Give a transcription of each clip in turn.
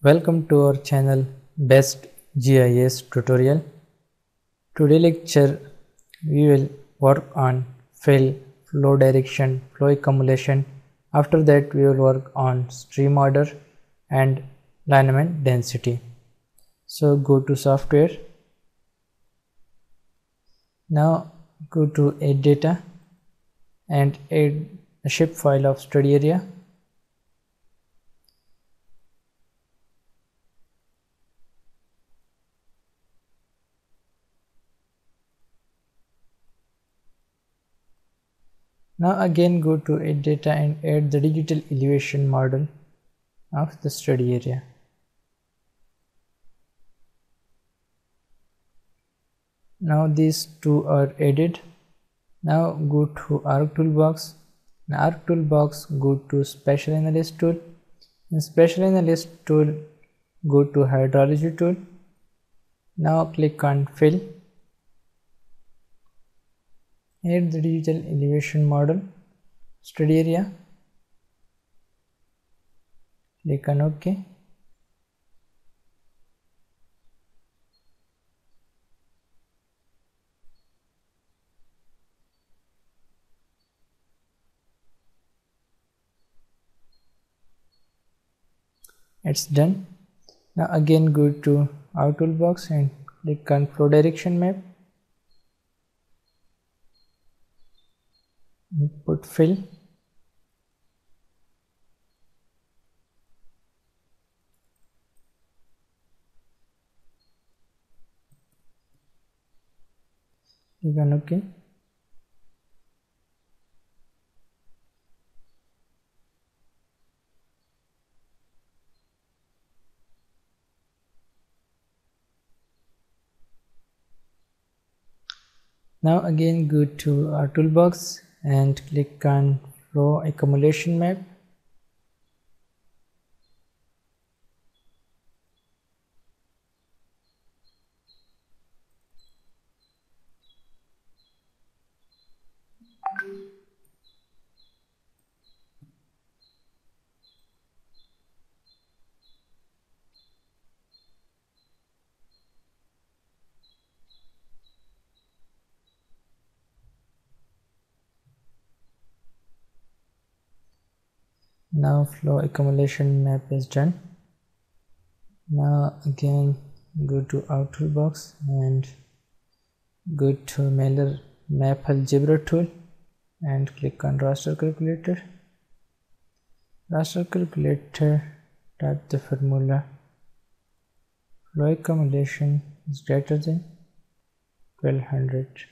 Welcome to our channel Best GIS tutorial. Today lecture we will work on fill, flow direction, flow accumulation. After that we will work on stream order and lineament density. So go to software. Now go to add data and add a shape file of study area Now again go to add data and add the digital elevation model of the study area. Now these two are added. Now go to arc toolbox. In arc toolbox go to spatial analyst tool. In spatial analyst tool go to hydrology tool. Now click on fill add the digital elevation model. Study area. Click on ok. It's done. Now again go to arc toolbox and click on flow direction map input fill. Click on ok now again go to arc toolbox and click on flow accumulation map now flow accumulation map is done. Now again go to arc toolbox and go to Miller map algebra tool and click on raster calculator. Raster calculator type the formula. Flow accumulation is greater than 1200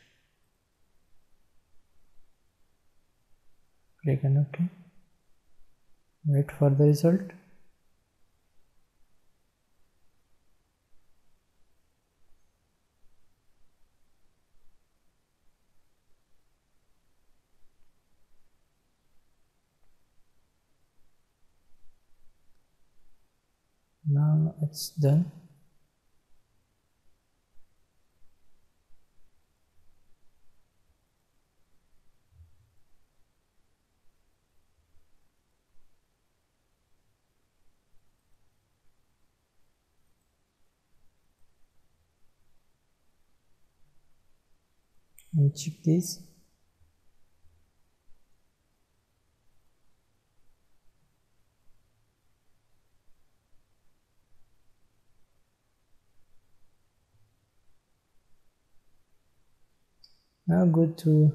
click on ok wait for the result. Now it's done and check this. Now go to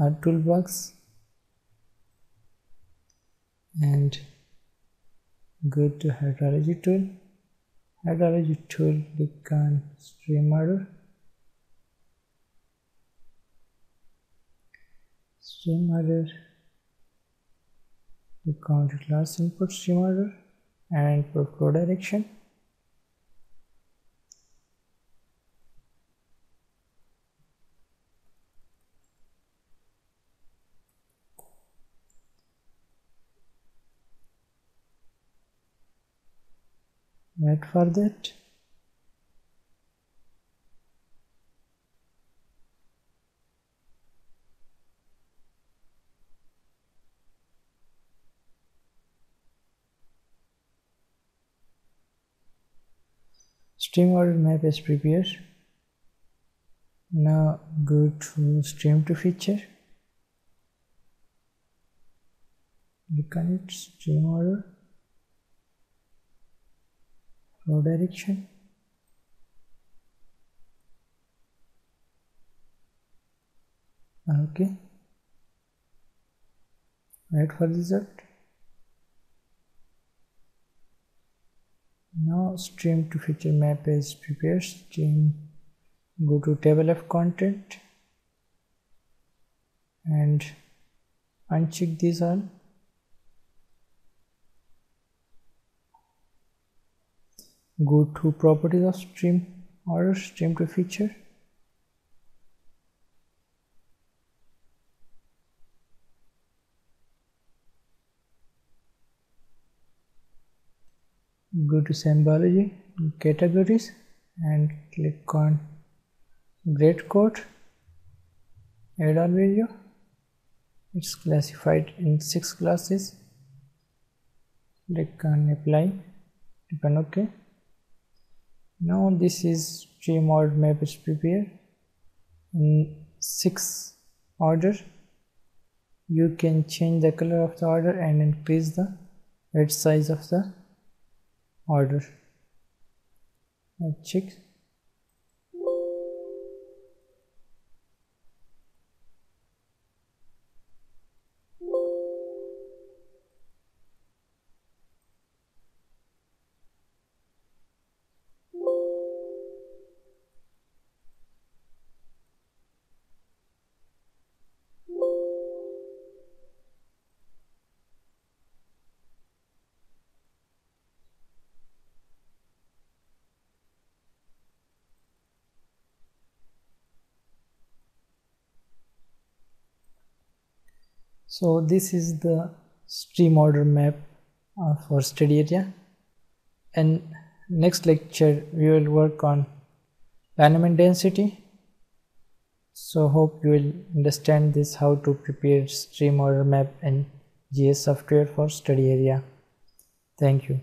arc toolbox and go to hydrology tool. Hydrology tool click on stream order stream order click on class input stream order and for flow direction. Wait for that stream order map is prepared now go to stream to feature. Click on it stream order. Flow direction. Okay. Wait for result now stream to feature map is prepared. Stream go to table of content and uncheck this all. Go to properties of stream order stream to feature go to symbology categories and click on grid code add all video. It's classified in six classes. Click on apply click on ok now this is order map is prepared in six order you can change the color of the order and increase the red size of the order. Check so this is the stream order map uh, for study area. And next lecture we will work on lineament density. So hope you will understand this how to prepare stream order map and GIS software for study area. Thank you